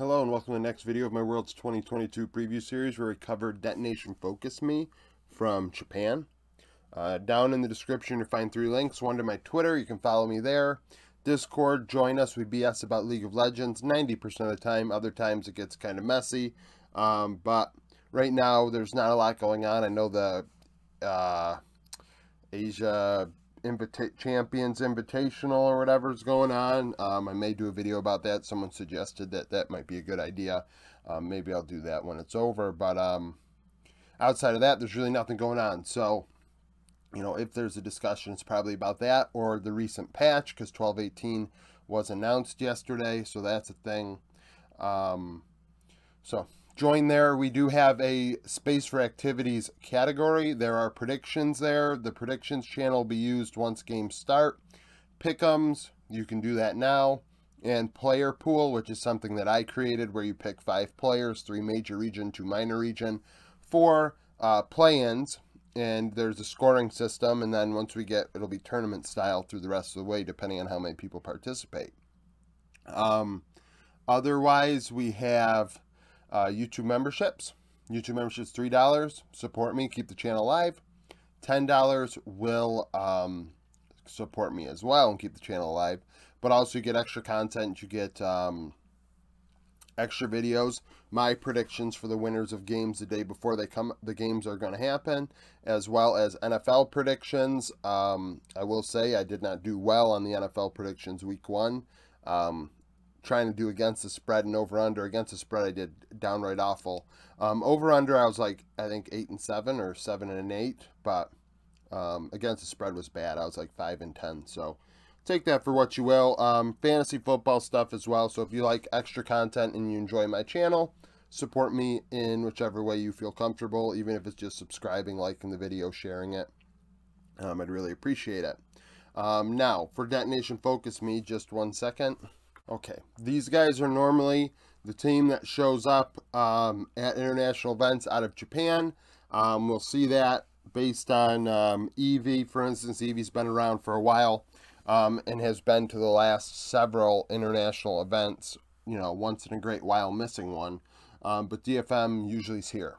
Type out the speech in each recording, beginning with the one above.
Hello and welcome to the next video of my World's 2022 preview series where we cover DetoNation FocusMe from Japan. Uh, down in the description you'll find three links. One to my Twitter, you can follow me there. Discord, join us. We BS about League of Legends 90% of the time. Other times it gets kind of messy. Um, but right now there's not a lot going on. I know the uh, Asia Invita- Champions Invitational or whatever's going on. Um, I may do a video about that. Someone suggested that that might be a good idea. Um, maybe I'll do that when it's over. But um, outside of that, there's really nothing going on. So, you know, if there's a discussion, it's probably about that or the recent patch because 12.18 was announced yesterday. So that's a thing. Um, so join there. We do have a space for activities category. There are predictions there. The predictions channel will be used once games start. Pick'ems, you can do that now. And player pool, which is something that I created where you pick five players, three major region, two minor region, four uh, play-ins, and there's a scoring system. And then once we get, it'll be tournament style through the rest of the way, depending on how many people participate. Um, otherwise, we have uh, YouTube memberships. YouTube memberships three dollars. Support me, keep the channel alive. Ten dollars will um, support me as well and keep the channel alive. But also you get extra content. You get um, extra videos, my predictions for the winners of games the day before they come. The games are going to happen, as well as NFL predictions. Um, I will say I did not do well on the NFL predictions week one. Um, trying to do against the spread and over under. Against the spread, I did downright awful. Um, over under, I was like I think eight and seven or seven and eight, but um, against the spread was bad. I was like five and ten. So take that for what you will. Um, fantasy football stuff as well. So if you like extra content and you enjoy my channel, support me in whichever way you feel comfortable, even if it's just subscribing, liking the video, sharing it. Um, I'd really appreciate it. Um, now, for DetoNation FocusMe, just one second. Okay, these guys are normally the team that shows up um, at international events out of Japan. Um, we'll see that based on um, Evi, for instance. Evi's been around for a while um, and has been to the last several international events, you know, once in a great while missing one. Um, but DFM usually is here.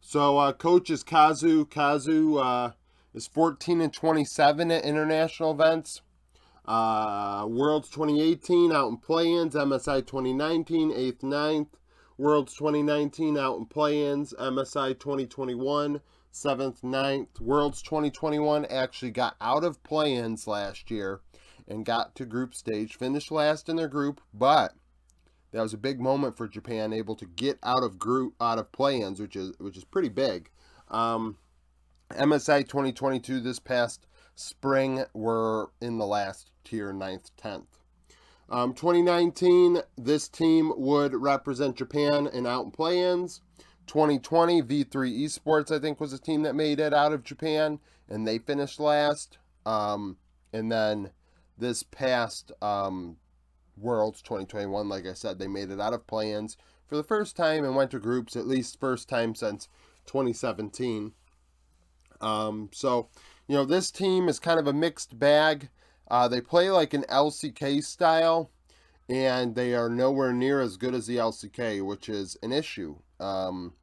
So uh, coach is Kazu. Kazu uh, is 14 and 27 at international events. Uh, Worlds 2018 out in play-ins, MSI 2019, 8th, 9th. Worlds 2019 out in play-ins, MSI 2021, 7th, 9th. Worlds 2021 actually got out of play-ins last year and got to group stage, finished last in their group, but that was a big moment for Japan, able to get out of group out of play-ins, which is which is pretty big. Um, MSI 2022 this past spring were in the last tier 9th 10th um, 2019 this team would represent japan in out and play-ins. 2020 v3 esports i think was a team that made it out of japan and they finished last. Um, and then this past um, worlds 2021 like i said they made it out of play-ins for the first time and went to groups at least first time since 2017 um, so you know, this team is kind of a mixed bag. Uh, they play like an LCK style, and they are nowhere near as good as the LCK, which is an issue. Um,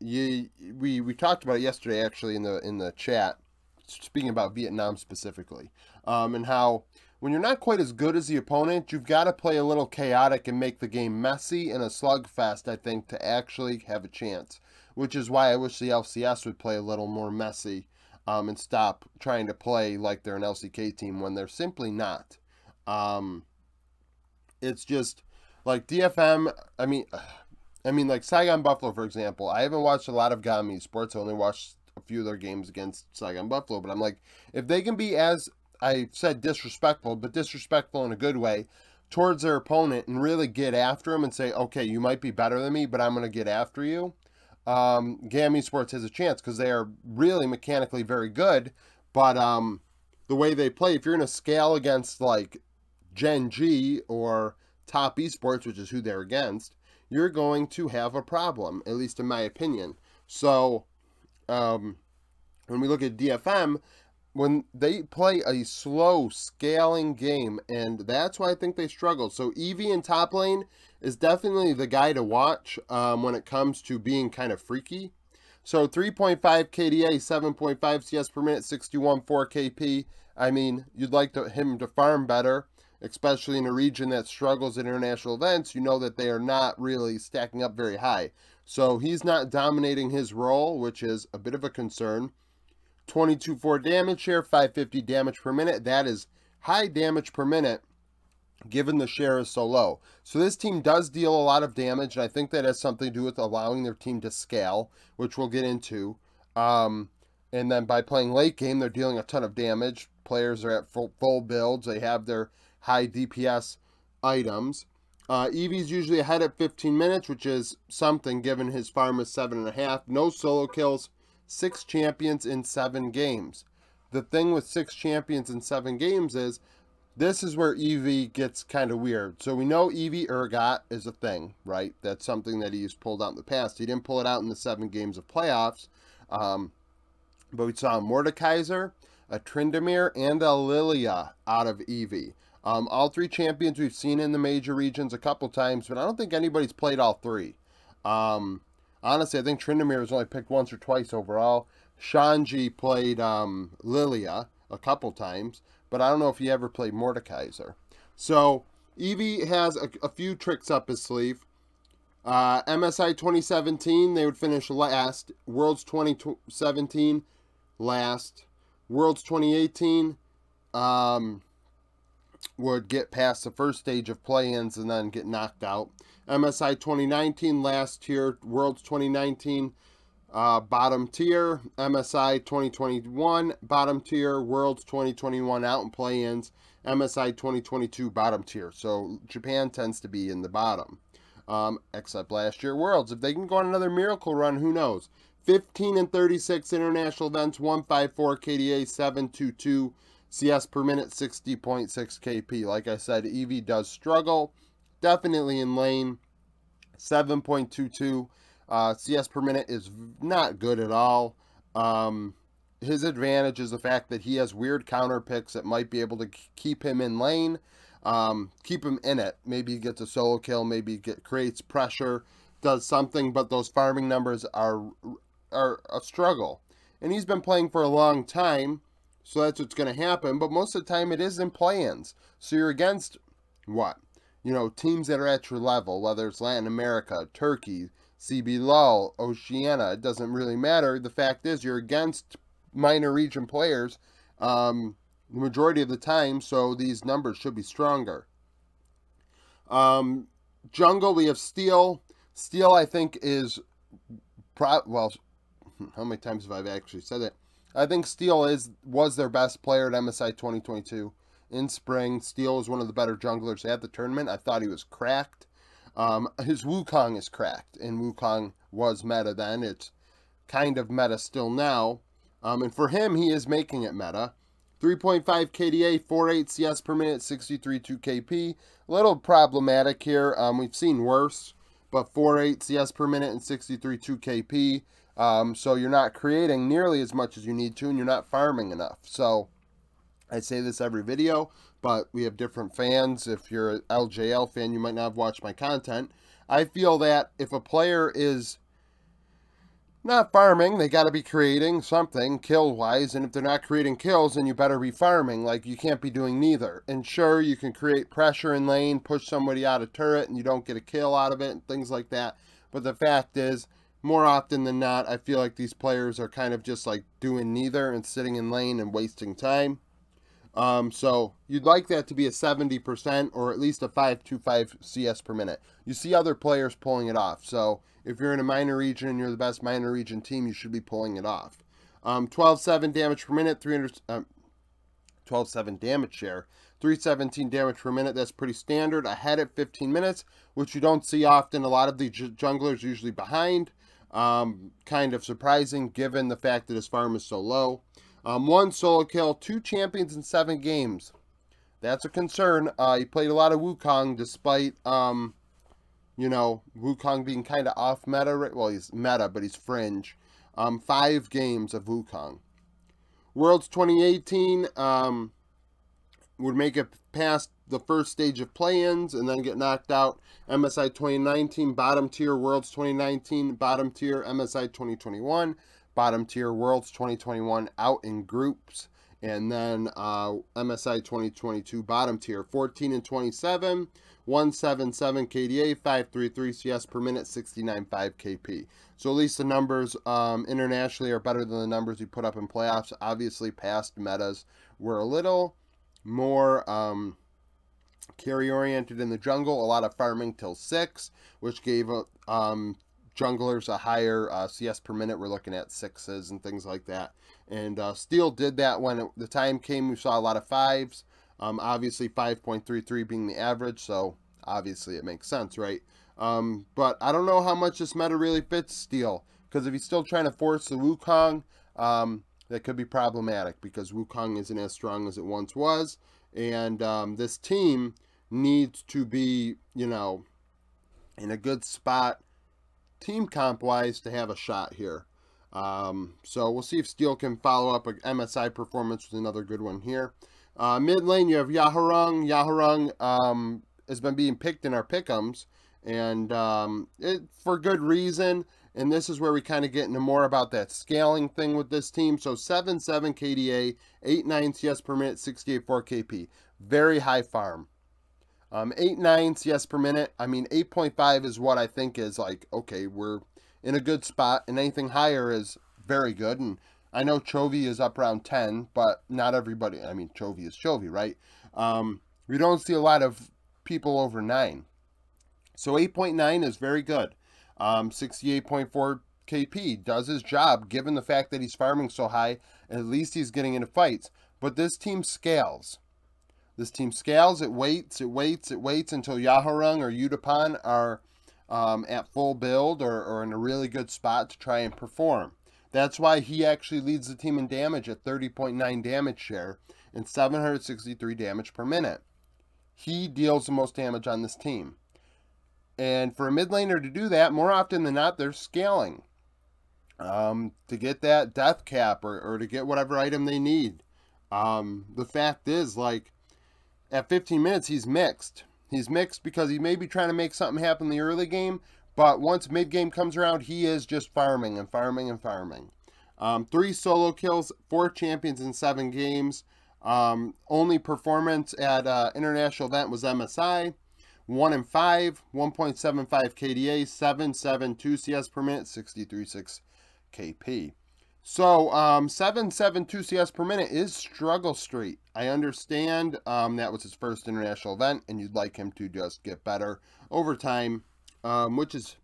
you, we we talked about it yesterday, actually, in the in the chat, speaking about Vietnam specifically, um, and how when you're not quite as good as the opponent, you've got to play a little chaotic and make the game messy and a slugfest, I think, to actually have a chance. Which is why I wish the LCS would play a little more messy um, and stop trying to play like they're an LCK team when they're simply not. Um, it's just like DFM. I mean, I mean like Saigon Buffalo for example. I haven't watched a lot of GAM Esports. I only watched a few of their games against Saigon Buffalo. But I'm like, if they can be as I said disrespectful, but disrespectful in a good way towards their opponent and really get after them and say, okay, you might be better than me, but I'm going to get after you um, GAM Esports has a chance because they are really mechanically very good. But um, the way they play, if you're going to scale against like Gen G or Top Esports, which is who they're against, you're going to have a problem, at least in my opinion. So um, when we look at DFM, when they play a slow scaling game, and that's why I think they struggle. So Evi in top lane is definitely the guy to watch um, when it comes to being kind of freaky. So 3.5 KDA, 7.5 CS per minute, 61 4 KP. I mean, you'd like to, him to farm better, especially in a region that struggles in international events. You know that they are not really stacking up very high. So he's not dominating his role, which is a bit of a concern. 22 4 damage share, 550 damage per minute. That is high damage per minute given the share is so low. So this team does deal a lot of damage, and I think that has something to do with allowing their team to scale, which we'll get into. Um, and then by playing late game, they're dealing a ton of damage. Players are at full, full builds. They have their high DPS items. Uh, Evi's usually ahead at 15 minutes, which is something given his farm is 7.5. No solo kills, 6 champions in 7 games. The thing with 6 champions in 7 games is this is where Evi gets kind of weird. So we know Evi Urgot is a thing, right? That's something that he's pulled out in the past. He didn't pull it out in the seven games of playoffs. Um, but we saw a Mordekaiser, a Tryndamere, and a Lilia out of Evi. Um, all three champions we've seen in the major regions a couple times, but I don't think anybody's played all three. Um, honestly, I think Tryndamere was only picked once or twice overall. Shanji played um, Lilia a couple times but I don't know if he ever played Mordekaiser. So Evi has a, a few tricks up his sleeve. Uh, MSI 2017, they would finish last. Worlds 2017, last. Worlds 2018, um, would get past the first stage of play-ins and then get knocked out. MSI 2019, last year. Worlds 2019, uh, bottom tier, MSI 2021, bottom tier, Worlds 2021 out and play-ins, MSI 2022 bottom tier. So Japan tends to be in the bottom, um, except last year Worlds. If they can go on another miracle run, who knows? 15 and 36 international events, 154 KDA, 722 CS per minute, 60.6 KP. Like I said, Evi does struggle, definitely in lane, 7.22 uh, CS per minute is not good at all. Um, his advantage is the fact that he has weird counter picks that might be able to keep him in lane, um, keep him in it. Maybe he gets a solo kill, maybe get creates pressure, does something, but those farming numbers are are a struggle. And he's been playing for a long time, so that's what's going to happen. But most of the time, it is in play-ins. So you're against what? You know, teams that are at your level, whether it's Latin America, Turkey, CBLOL, Oceania, it doesn't really matter. The fact is you're against minor region players um, the majority of the time, so these numbers should be stronger. Um, jungle, we have Steal. Steal, I think, is, pro- well, how many times have I actually said it? I think Steal is was their best player at MSI 2022 in spring. Steal was one of the better junglers at the tournament. I thought he was cracked. Um, his Wukong is cracked, and Wukong was meta then. It's kind of meta still now. Um, and for him, he is making it meta. 3.5 KDA, 4.8 CS per minute, 63.2 KP. A little problematic here. Um, we've seen worse, but 4.8 CS per minute and 63.2 KP. Um, so you're not creating nearly as much as you need to, and you're not farming enough. So I say this every video, but we have different fans. If you're an LJL fan, you might not have watched my content. I feel that if a player is not farming, they got to be creating something kill-wise, and if they're not creating kills, then you better be farming. Like, you can't be doing neither. And sure, you can create pressure in lane, push somebody out of turret, and you don't get a kill out of it, and things like that. But the fact is, more often than not, I feel like these players are kind of just like doing neither and sitting in lane and wasting time. Um, so you'd like that to be a 70% or at least a 525 CS per minute. You see other players pulling it off. So if you're in a minor region and you're the best minor region team, you should be pulling it off. Um, 12-7 damage per minute, 300, um, 12-7 damage share, 317 damage per minute. That's pretty standard. Ahead at 15 minutes, which you don't see often. A lot of the junglers usually behind. Um, kind of surprising given the fact that his farm is so low. Um, one solo kill, two champions in seven games. That's a concern. Uh, he played a lot of Wukong despite, um, you know, Wukong being kind of off meta. Well, he's meta, but he's fringe. Um, five games of Wukong. Worlds 2018 um, would make it past the first stage of play-ins and then get knocked out. MSI 2019, bottom tier, Worlds 2019, bottom tier, MSI 2021, bottom tier, Worlds 2021, out in groups. And then uh, MSI 2022, bottom tier, 14 and 27, 177 KDA, 533 CS per minute, 69.5 KP. So at least the numbers um, internationally are better than the numbers we put up in playoffs. Obviously, past metas were a little more um, carry oriented in the jungle. A lot of farming till six, which gave um, junglers a higher uh, CS per minute. We're looking at sixes and things like that. And uh, Steal did that when it, the time came. We saw a lot of fives. Um, obviously, 5.33 being the average, so obviously it makes sense, right? Um, but I don't know how much this meta really fits Steal, because if he's still trying to force the Wukong, um, that could be problematic because Wukong isn't as strong as it once was, and um, this team needs to be, you know, in a good spot team comp wise to have a shot here. Um, so we'll see if Steal can follow up. With MSI performance was another good one here. Uh, mid lane, you have Yaharong. Yaharong um, has been being picked in our pickums, and um, it, for good reason. And this is where we kind of get into more about that scaling thing with this team. So 7 7 KDA, 8 9 CS per minute, 68 4 KP. Very high farm. Um, 8 9 CS per minute. I mean, 8.5 is what I think is like, okay, we're in a good spot, and anything higher is very good. And I know Chovy is up around 10, but not everybody. I mean, Chovy is Chovy, right? Um, we don't see a lot of people over 9. So 8.9 is very good. Um, 68.4 KP does his job given the fact that he's farming so high. At least he's getting into fights. But this team scales. This team scales, it waits, it waits, it waits until Yaharong or Yutapon are um, at full build or, or in a really good spot to try and perform. That's why he actually leads the team in damage at 30.9 damage share and 763 damage per minute. He deals the most damage on this team. And for a mid laner to do that, more often than not, they're scaling um, to get that death cap or, or to get whatever item they need. Um, the fact is, like, at 15 minutes, he's mixed. He's mixed because he may be trying to make something happen in the early game, but once mid game comes around, he is just farming and farming and farming. Um, three solo kills, four champions in seven games. Um, only performance at uh, international event was MSI. 1 and 5, 1.75 KDA, 772 CS per minute, 63.6 KP. So, um, 772 CS per minute is struggle street. I understand um, that was his first international event, and you'd like him to just get better over time, um, which is,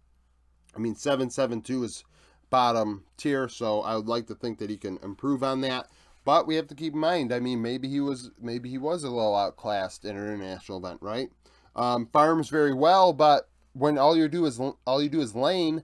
I mean, 772 is bottom tier, so I would like to think that he can improve on that. But we have to keep in mind, I mean, maybe he was maybe he was a little outclassed in an international event, right? Um, farms very well, but when all you do is all you do is lane,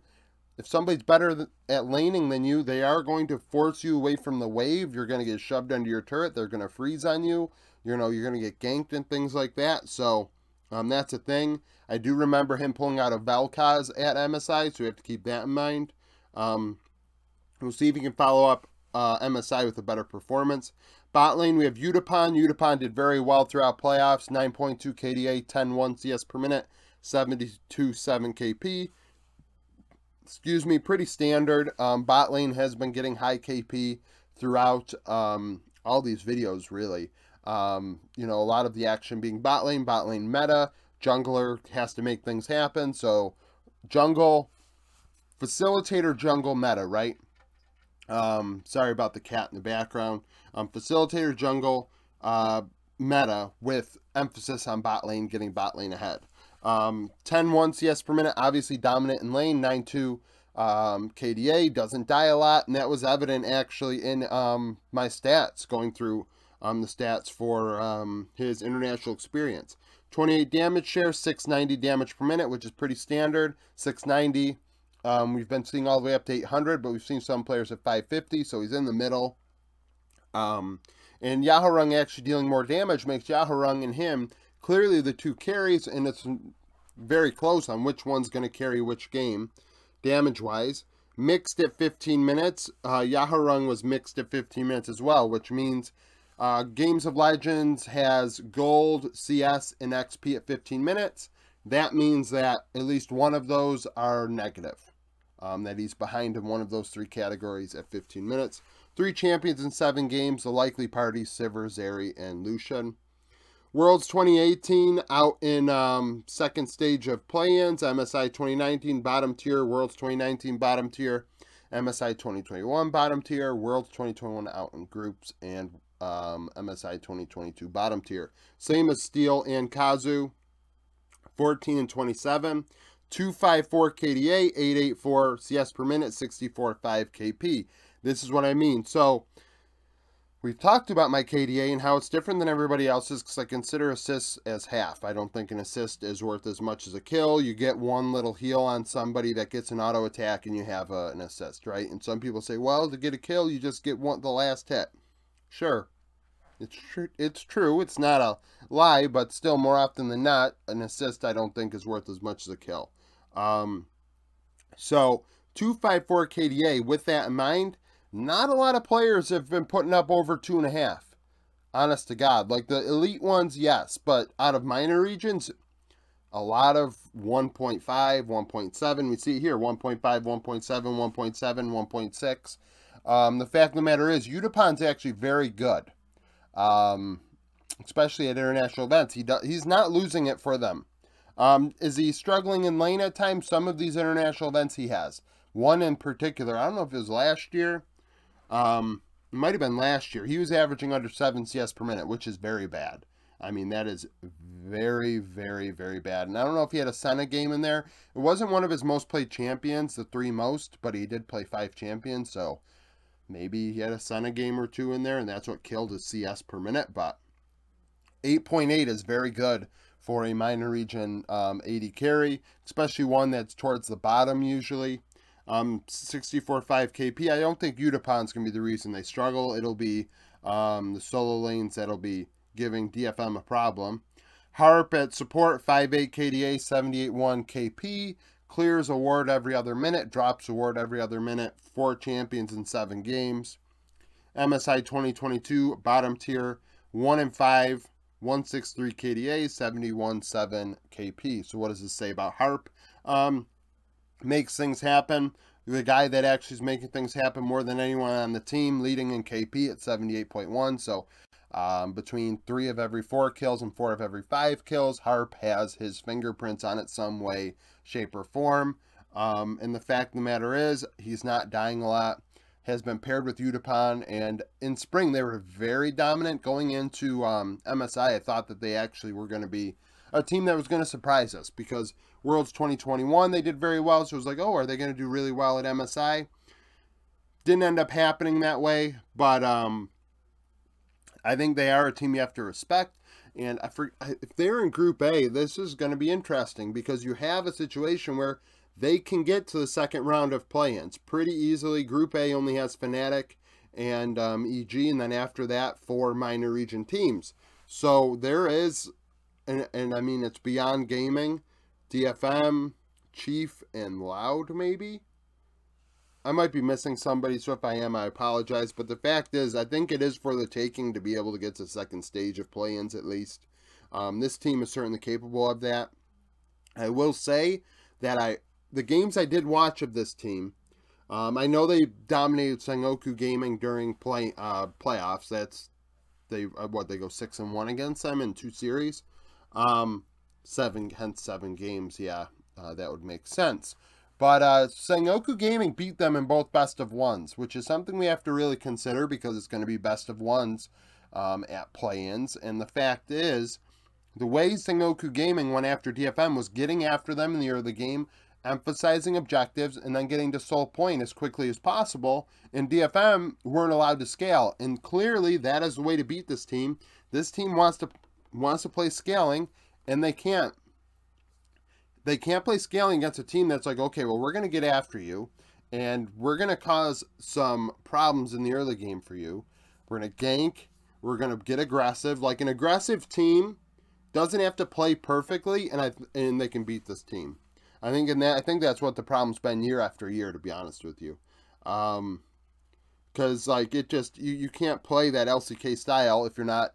if somebody's better at laning than you, they are going to force you away from the wave. You're going to get shoved under your turret. They're going to freeze on you. You know, you're going to get ganked and things like that. So um, that's a thing. I do remember him pulling out a Vel'Koz at MSI, so we have to keep that in mind. Um, we'll see if he can follow up uh, MSI with a better performance. Bot lane, we have Yutapon. Yutapon did very well throughout playoffs. 9.2 KDA, 10-1 CS per minute, 72.7 KP excuse me, pretty standard. Um, bot lane has been getting high KP throughout um, all these videos, really. Um, you know, a lot of the action being bot lane, bot lane meta. Jungler has to make things happen. So, jungle, facilitator jungle meta, right? Um, sorry about the cat in the background. Um, facilitator jungle uh, meta with emphasis on bot lane, getting bot lane ahead. Um, 10 1 CS per minute, obviously dominant in lane, 9 2 um, KDA, doesn't die a lot, and that was evident actually in um, my stats, going through um, the stats for um, his international experience. 28 damage share, 690 damage per minute, which is pretty standard. 690, um, we've been seeing all the way up to 800, but we've seen some players at 550, so he's in the middle. Um, and Yaharong actually dealing more damage makes Yaharong and him clearly the two carries, and it's very close on which one's going to carry which game, damage-wise. Mixed at 15 minutes. Uh, Yaharong was mixed at 15 minutes as well, which means Uh, Games of Legends has gold, CS, and XP at 15 minutes. That means that at least one of those are negative. Um, that he's behind in one of those three categories at 15 minutes. Three champions in seven games. The likely party, Sivir, Zeri, and Lucian. Worlds 2018 out in um, second stage of play-ins. MSI 2019 bottom tier. Worlds 2019 bottom tier. MSI 2021 bottom tier. Worlds 2021 out in groups. And um, MSI 2022 bottom tier. Same as Steal and Kazu. 14 and 27. 254 KDA, 884 CS per minute, 64.5 KP. This is what I mean. So, We've talked about my KDA and how it's different than everybody else's because I consider assists as half. I don't think an assist is worth as much as a kill. You get one little heal on somebody that gets an auto attack and you have a, an assist, right? And some people say, well, to get a kill, you just get one the last hit. Sure, it's true. It's true. It's not a lie, but still, more often than not, an assist I don't think is worth as much as a kill. Um, so 254 KDA. With that in mind, not a lot of players have been putting up over two and a half. Honest to God. Like the elite ones, yes. But out of minor regions, a lot of 1.5, 1.7. We see here 1.5, 1.7, 1.7, 1.6. Um, the fact of the matter is, Yutapon's actually very good. Um, especially at international events. He do, he's not losing it for them. Um, is he struggling in lane at times? Some of these international events he has. One in particular, I don't know if it was last year um, it might have been last year. He was averaging under 7 CS per minute, which is very bad. I mean, that is very, very, very bad. And I don't know if he had a Senna game in there. It wasn't one of his most played champions, the three most, but he did play five champions. So maybe he had a Senna game or two in there, and that's what killed his CS per minute. But 8.8 .8 is very good for a minor region um, AD carry, especially one that's towards the bottom usually. Um, 64.5 KP. I don't think Yutapon's going to be the reason they struggle. It'll be um, the solo lanes that'll be giving DFM a problem. Harp at support, 5.8 KDA, 78.1 KP. Clears award every other minute, drops award every other minute. Four champions in seven games. MSI 2022, bottom tier, 1 and 5, 163 KDA, 71.7 KP. So what does this say about Harp? Um, makes things happen. The guy that actually is making things happen more than anyone on the team, leading in KP at 78.1. So um, between three of every four kills and four of every five kills, Harp has his fingerprints on it some way, shape, or form. Um, and the fact of the matter is, he's not dying a lot. Has been paired with Yutapon, and in spring they were very dominant. Going into um, MSI, I thought that they actually were going to be a team that was going to surprise us because Worlds 2021 they did very well. So it was like, oh, are they going to do really well at MSI? Didn't end up happening that way, but um, I think they are a team you have to respect. And I for, if they're in Group A, this is going to be interesting because you have a situation where they can get to the second round of play-ins pretty easily. Group A only has Fnatic and um, EG, and then after that, four minor region teams. So there is and and I mean it's beyond gaming, DFM, Chief, and Loud maybe. I might be missing somebody, so if I am, I apologize. But the fact is, I think it is for the taking to be able to get to second stage of play-ins at least. Um, this team is certainly capable of that. I will say that I the games I did watch of this team, um, I know they dominated Sengoku Gaming during play uh, playoffs. That's they uh, what they go six and one against them in two series. Um, seven, hence seven games. Yeah, uh, that would make sense. But uh, Sengoku Gaming beat them in both best of ones, which is something we have to really consider because it's going to be best of ones um, at play-ins. And the fact is, the way Sengoku Gaming went after DFM was getting after them in the early game, emphasizing objectives, and then getting to soul point as quickly as possible. And DFM weren't allowed to scale. And clearly, that is the way to beat this team. This team wants to wants to play scaling and they can't. They can't play scaling against a team that's like, okay, well, we're going to get after you and we're going to cause some problems in the early game for you. We're going to gank. We're going to get aggressive. Like an aggressive team doesn't have to play perfectly and I and they can beat this team. I think in that I think that's what the problem's been year after year to be honest with you. Um, because like it just you, you can't play that LCK style if you're not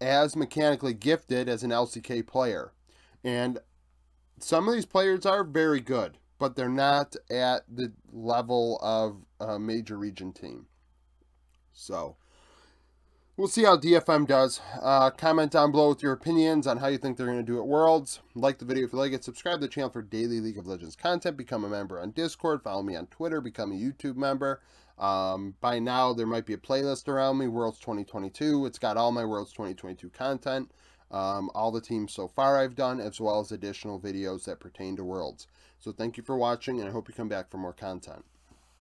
as mechanically gifted as an LCK player. And some of these players are very good, but they're not at the level of a major region team. So we'll see how DFM does. Uh, comment down below with your opinions on how you think they're going to do at Worlds. Like the video if you like it. Subscribe to the channel for daily League of Legends content. Become a member on Discord. Follow me on Twitter. Become a YouTube member. Um, by now, there might be a playlist around me, Worlds 2022. It's got all my Worlds 2022 content, um, all the teams so far I've done, as well as additional videos that pertain to Worlds. So thank you for watching, and I hope you come back for more content.